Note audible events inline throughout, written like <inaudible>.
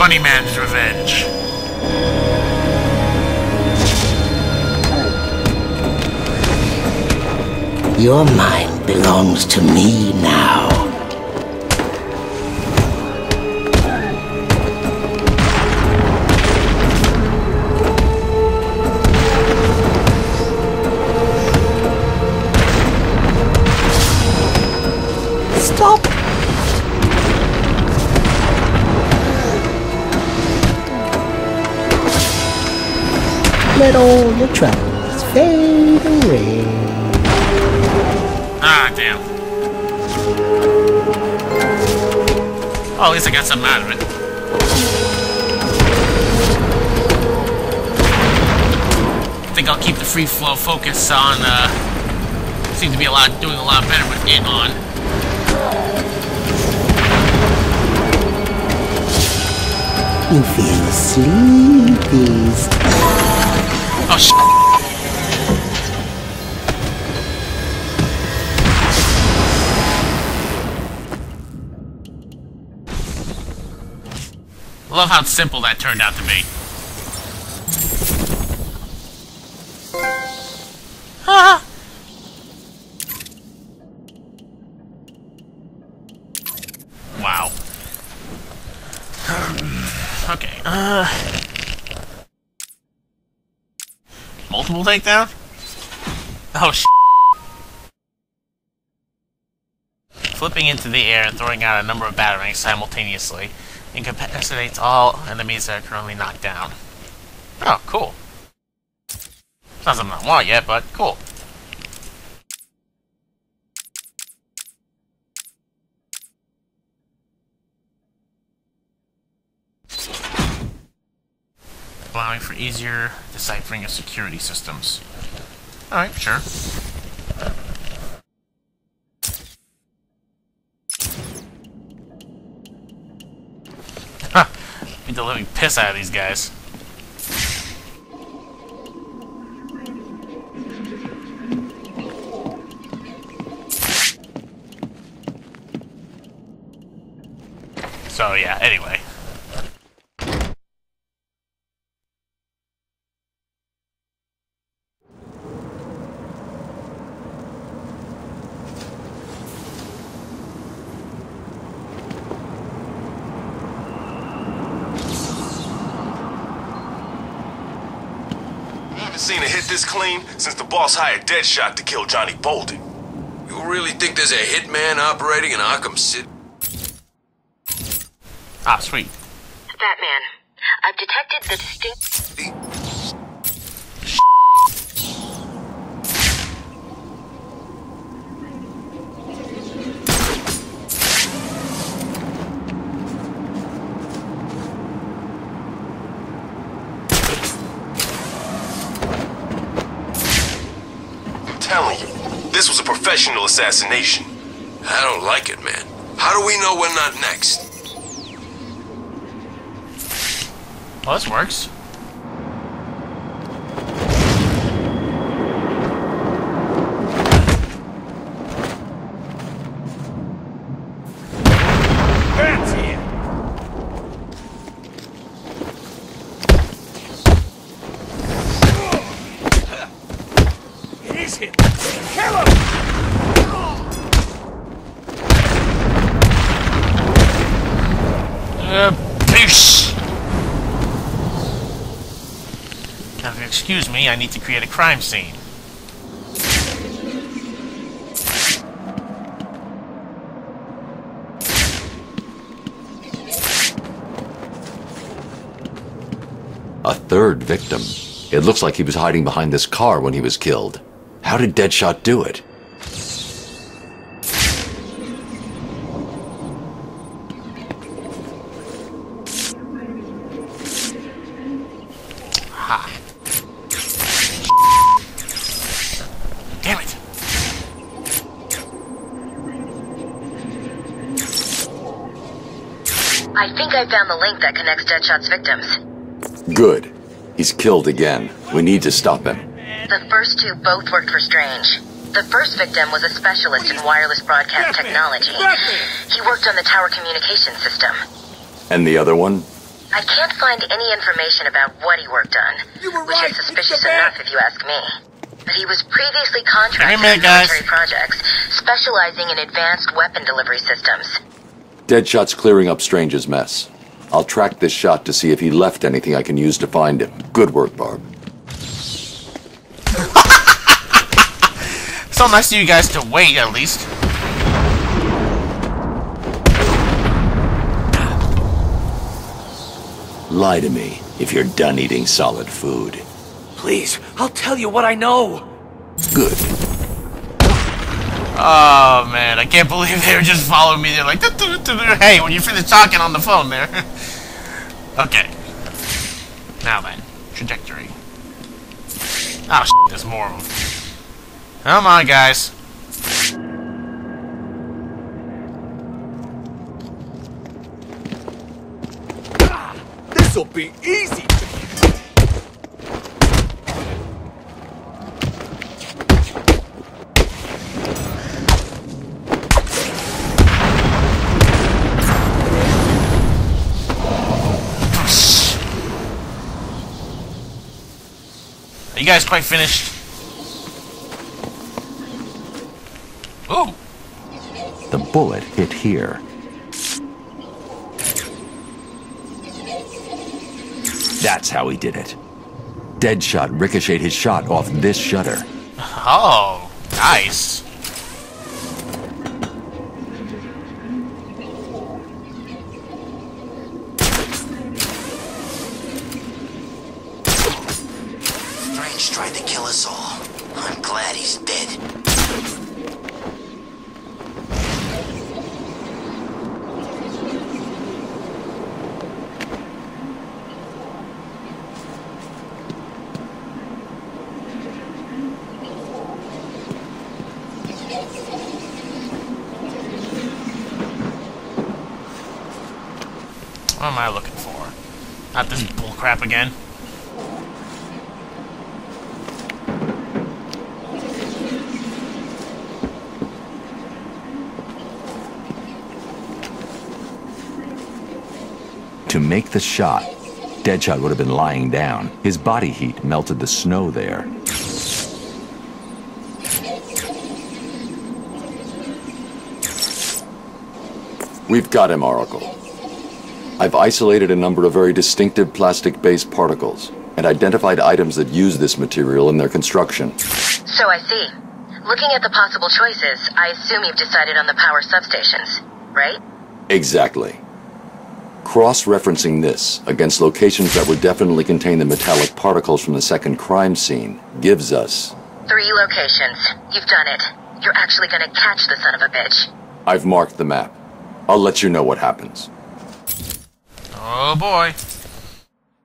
Bunnyman's revenge. Your mind belongs to me now. Let all your troubles fade away. Ah, damn. Oh, at least I got something out of it. I think I'll keep the free flow focus on, uh, seem to be a lot, doing a lot better with it on. You feel sleepy. Oh, Love how simple that turned out to be. Ah. Wow. <sighs> okay, uh... Multiple takedown? Oh, sh Flipping into the air and throwing out a number of batarangs simultaneously incapacitates all enemies that are currently knocked down. Oh, cool. Not something I want yet, but cool. Allowing for easier deciphering of security systems. Alright, sure. Ha! Beat the living piss out of these guys. So yeah, anyway. I haven't seen a hit this clean since the boss hired Deadshot to kill Johnny Bolden. You really think there's a hitman operating in Arkham City? Ah, sweet. Batman, I've detected the distinct. I'm telling you, this was a professional assassination. I don't like it, man. How do we know we're not next? Well, this works. Me, I need to create a crime scene. A third victim. It looks like he was hiding behind this car when he was killed. How did Deadshot do it? Ha. Damn it. I think found the link that connects Deadshot's victims. Good. He's killed again. We need to stop him. The first two both worked for Strange. The first victim was a specialist in wireless broadcast technology. He worked on the tower communication system. And the other one? I can't find any information about what he worked on, You were which right, is suspicious enough if you ask me. But he was previously contracted Give me a guys. military projects, specializing in advanced weapon delivery systems. Deadshot's clearing up Strange's mess. I'll track this shot to see if he left anything I can use to find him. Good work, Barb. <laughs> So nice of you guys to wait, at least. Lie to me if you're done eating solid food. Please, I'll tell you what I know. Good. Oh man, I can't believe they were just following me. They're like, "Doo, doo, doo, doo." hey, when you finish talking on the phone there. <laughs> okay. Now then, trajectory. Oh, shit, there's more of them. Come on, guys. This'll be easy. Are you guys quite finished? Ooh. The bullet hit here. That's how he did it. Deadshot ricocheted his shot off this shutter. Oh, nice. Strange tried to kill us all. I'm glad he's dead. What am I looking for? Not this bullcrap again. To make the shot, Deadshot would have been lying down. His body heat melted the snow there. We've got him, Oracle. I've isolated a number of very distinctive plastic-based particles and identified items that use this material in their construction. So I see. Looking at the possible choices, I assume you've decided on the power substations, right? Exactly. Cross-referencing this against locations that would definitely contain the metallic particles from the second crime scene gives us... Three locations. You've done it. You're actually gonna catch the son of a bitch. I've marked the map. I'll let you know what happens. Oh boy.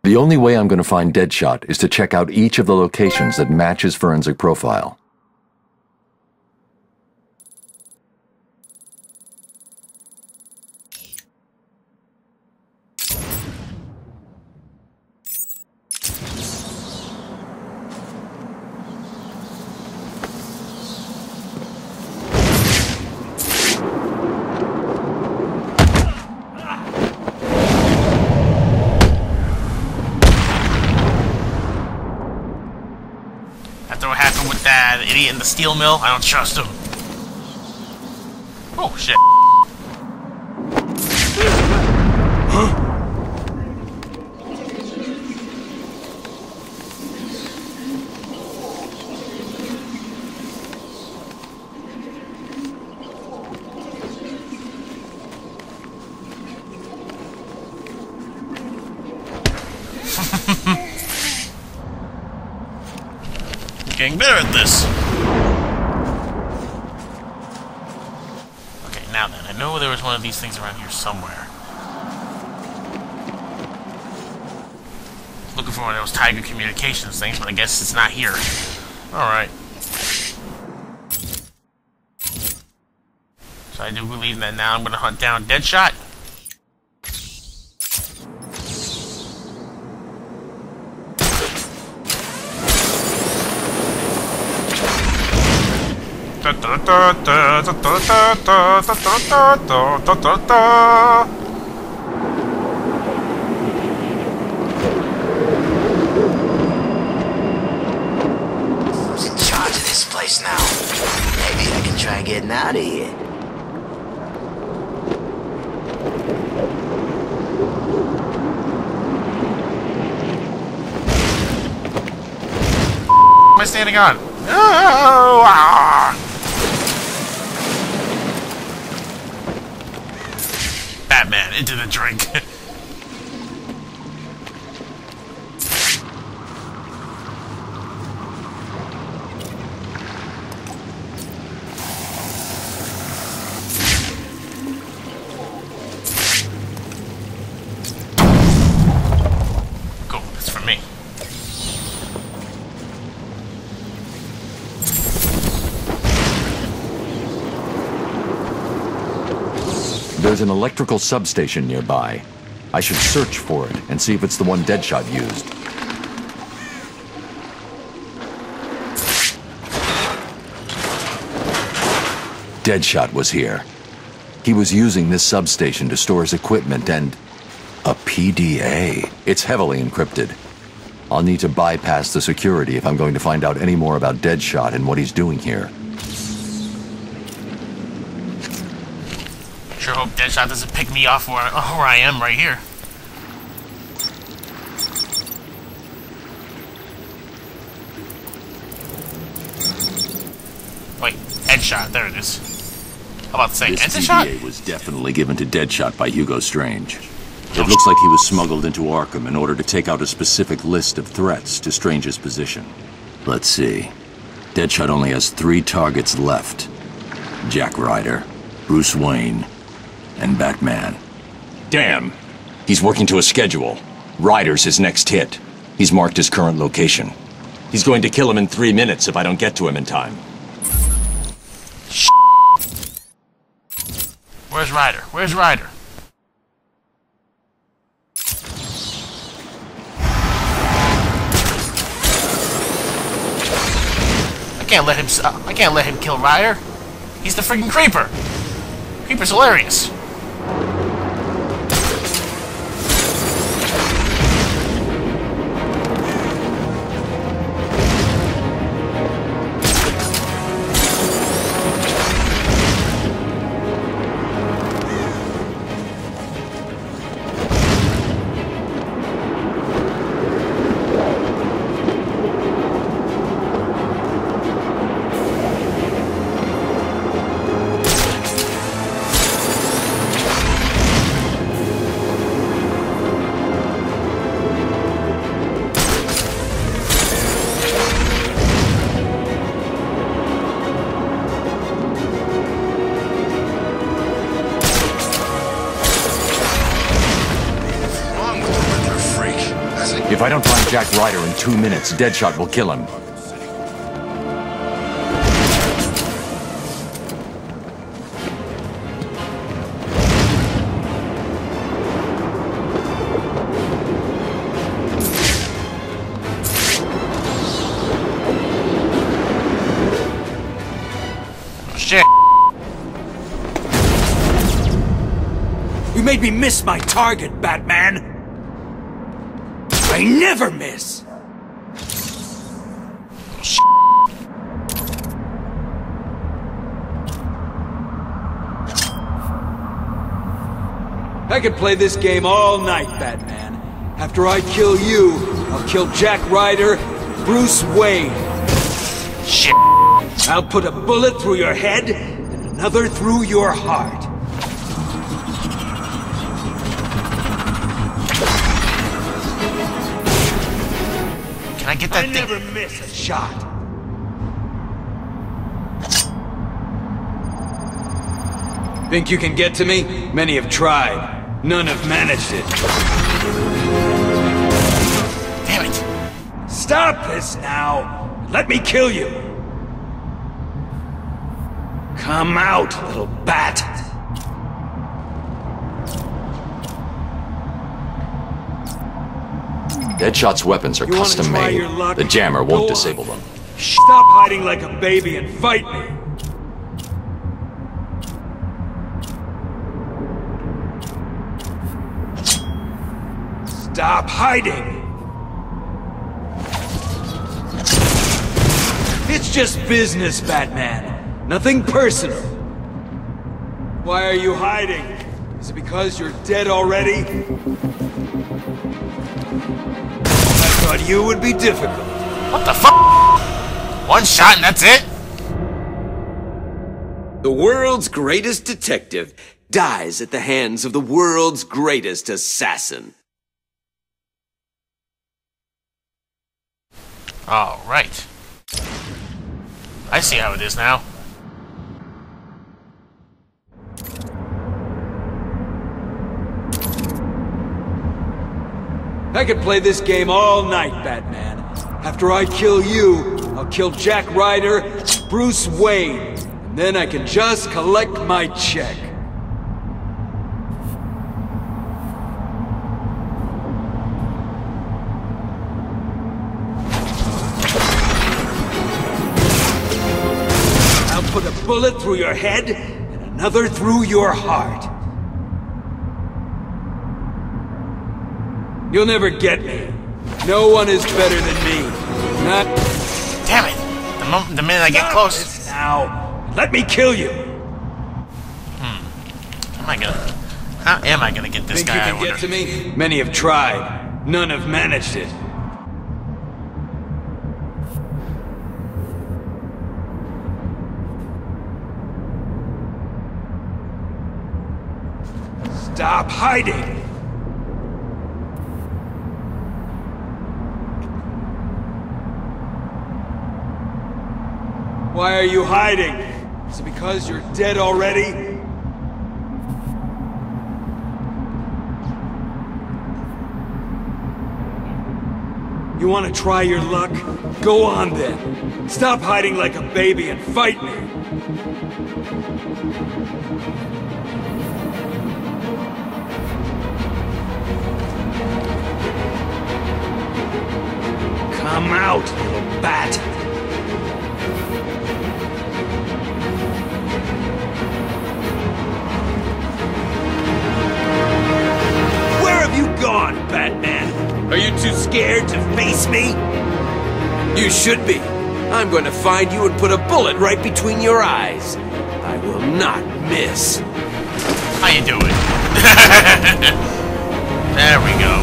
The only way I'm going to find Deadshot is to check out each of the locations that match his forensic profile. After what happened with that idiot in the steel mill, I don't trust him. Oh shit. <laughs> Getting better at this. Okay, now then, I know there was one of these things around here somewhere. Looking for one of those Tiger Communications things, but I guess it's not here. Alright. So I do believe that now I'm gonna hunt down Deadshot. Who's in charge of this place now? Maybe I can try getting out of here. standing on. Oh, ah. Batman into the drink. <laughs> an electrical substation nearby. I should search for it and see if it's the one Deadshot used. Deadshot was here. He was using this substation to store his equipment and... a PDA. It's heavily encrypted. I'll need to bypass the security if I'm going to find out any more about Deadshot and what he's doing here. Sure hope Deadshot doesn't pick me off where, <laughs> where I am right here. Wait, headshot, there it is. How about saying This headshot? Was definitely given to Deadshot by Hugo Strange. It looks like he was smuggled into Arkham in order to take out a specific list of threats to Strange's position. Let's see. Deadshot only has three targets left. Jack Ryder, Bruce Wayne, and Batman. Damn! He's working to a schedule. Ryder's his next hit. He's marked his current location. He's going to kill him in three minutes if I don't get to him in time. Where's Ryder? Where's Ryder? I can't let him. uh, I can't let him kill Ryder. He's the freaking creeper. Creeper's hilarious. Jack Ryder in two minutes, Deadshot will kill him. Shit. You made me miss my target, Batman. I never miss. I could play this game all night, Batman. After I kill you, I'll kill Jack Ryder, Bruce Wayne. Shit. I'll put a bullet through your head and another through your heart. Can I get that I thing? never miss a shot. Think you can get to me? Many have tried. None have managed it. Damn it. Stop this now! Let me kill you! Come out, little bat! Deadshot's weapons are You custom made. The jammer Go won't on. disable them. Stop hiding like a baby and fight me! Stop hiding! It's just business, Batman. Nothing personal. Why are you hiding? Is it because you're dead already? You would be difficult. What the fuck? One shot and that's it? The world's greatest detective dies at the hands of the world's greatest assassin. Alright. I see how it is now. I could play this game all night, Batman. After I kill you, I'll kill Jack Ryder, Bruce Wayne, and then I can just collect my check. I'll put a bullet through your head and another through your heart. You'll never get me. No one is better than me. Not Damn it! The, moment, the minute I get close, now. Let me kill you. how am I gonna... How am I gonna get this Think guy, you can get to me? Many have tried. None have managed it. Stop hiding! Why are you hiding? Is it because you're dead already? You want to try your luck? Go on then. Stop hiding like a baby and fight me. Come out, little bat. Gone, Batman? Are you too scared to face me? You should be. I'm going to find you and put a bullet right between your eyes. I will not miss. How you doing? <laughs> there we go.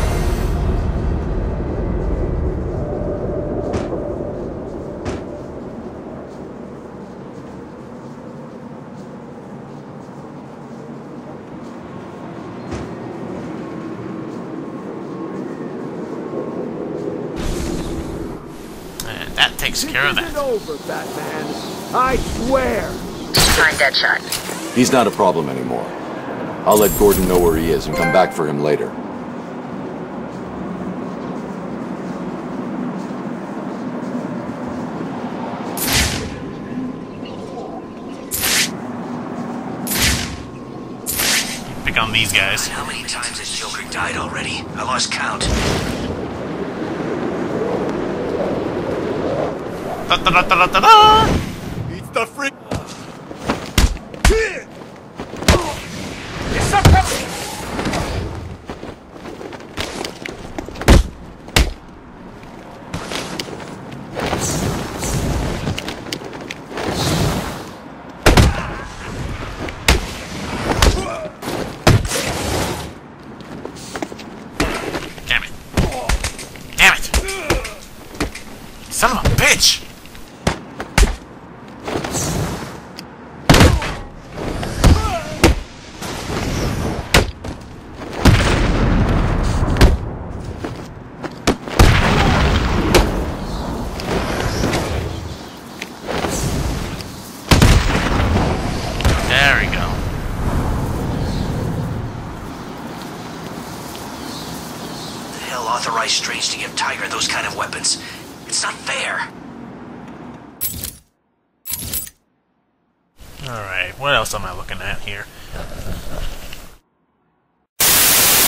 And that takes care of that. over, Batman. I swear. Find Deadshot. He's not a problem anymore. I'll let Gordon know where he is and come back for him later. Pick on these guys. How many times has Joker died already? I lost count. Da. It's the freak. Damn it. Damn it. Son of a bitch. There we go. The hell authorized Strange to give Tiger those kind of weapons? It's not fair. Alright, what else am I looking at here?